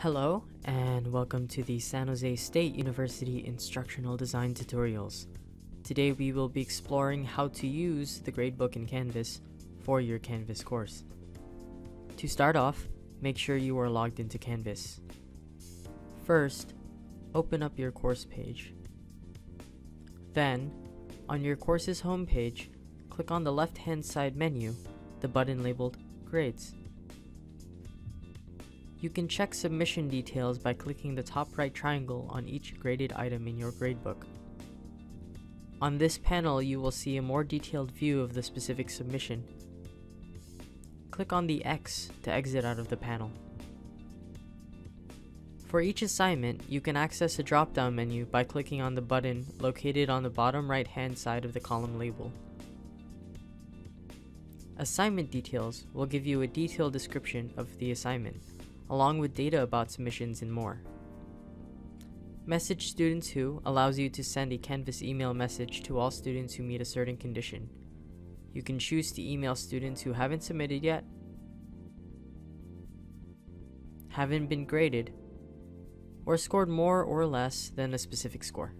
Hello, and welcome to the San Jose State University Instructional Design Tutorials. Today we will be exploring how to use the gradebook in Canvas for your Canvas course. To start off, make sure you are logged into Canvas. First, open up your course page. Then, on your course's homepage, click on the left-hand side menu, the button labeled Grades. You can check submission details by clicking the top right triangle on each graded item in your gradebook. On this panel, you will see a more detailed view of the specific submission. Click on the X to exit out of the panel. For each assignment, you can access a drop-down menu by clicking on the button located on the bottom right-hand side of the column label. Assignment details will give you a detailed description of the assignment along with data about submissions and more. Message Students Who allows you to send a Canvas email message to all students who meet a certain condition. You can choose to email students who haven't submitted yet, haven't been graded, or scored more or less than a specific score.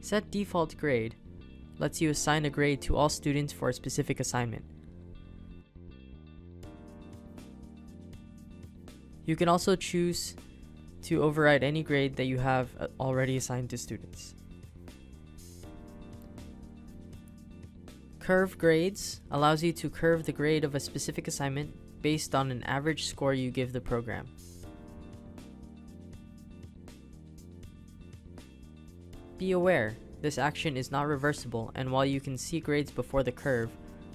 Set default grade lets you assign a grade to all students for a specific assignment. You can also choose to override any grade that you have uh, already assigned to students. Curve grades allows you to curve the grade of a specific assignment based on an average score you give the program. Be aware, this action is not reversible and while you can see grades before the curve,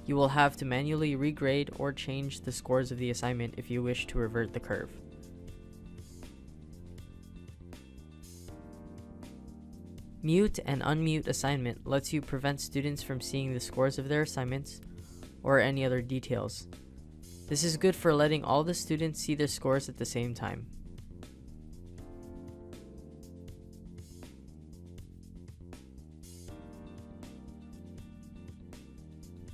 you will have to manually regrade or change the scores of the assignment if you wish to revert the curve. Mute and unmute assignment lets you prevent students from seeing the scores of their assignments or any other details. This is good for letting all the students see their scores at the same time.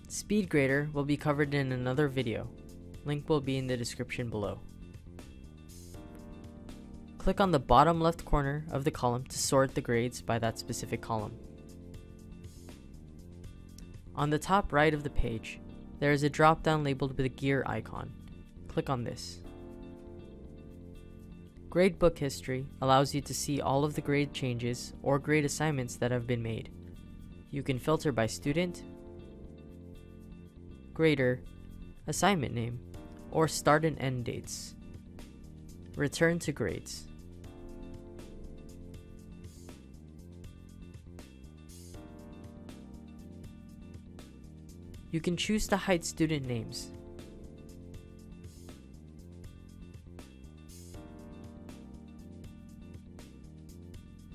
SpeedGrader will be covered in another video. Link will be in the description below. Click on the bottom left corner of the column to sort the grades by that specific column. On the top right of the page, there is a drop-down labeled with a gear icon. Click on this. Gradebook History allows you to see all of the grade changes or grade assignments that have been made. You can filter by student, grader, assignment name, or start and end dates. Return to grades. You can choose to hide student names.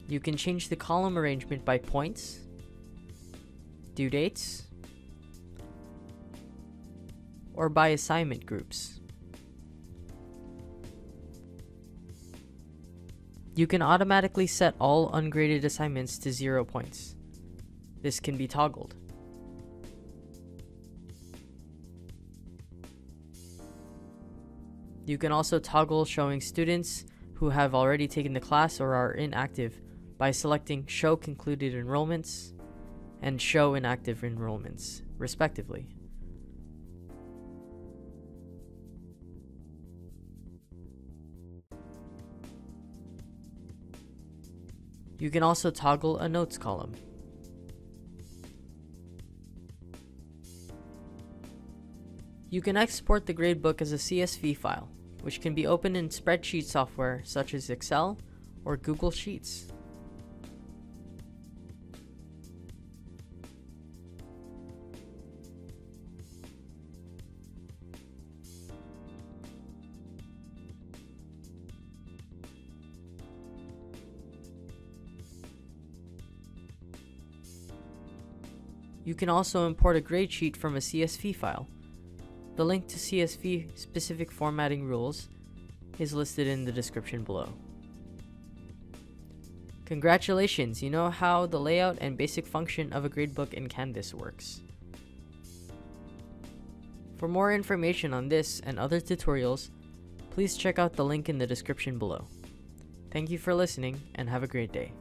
You can change the column arrangement by points, due dates, or by assignment groups. You can automatically set all ungraded assignments to 0 points. This can be toggled. You can also toggle showing students who have already taken the class or are inactive by selecting Show Concluded Enrollments and Show Inactive Enrollments, respectively. You can also toggle a notes column. You can export the gradebook as a CSV file, which can be opened in spreadsheet software such as Excel or Google Sheets. You can also import a grade sheet from a CSV file. The link to CSV specific formatting rules is listed in the description below. Congratulations, you know how the layout and basic function of a gradebook in Canvas works. For more information on this and other tutorials, please check out the link in the description below. Thank you for listening and have a great day.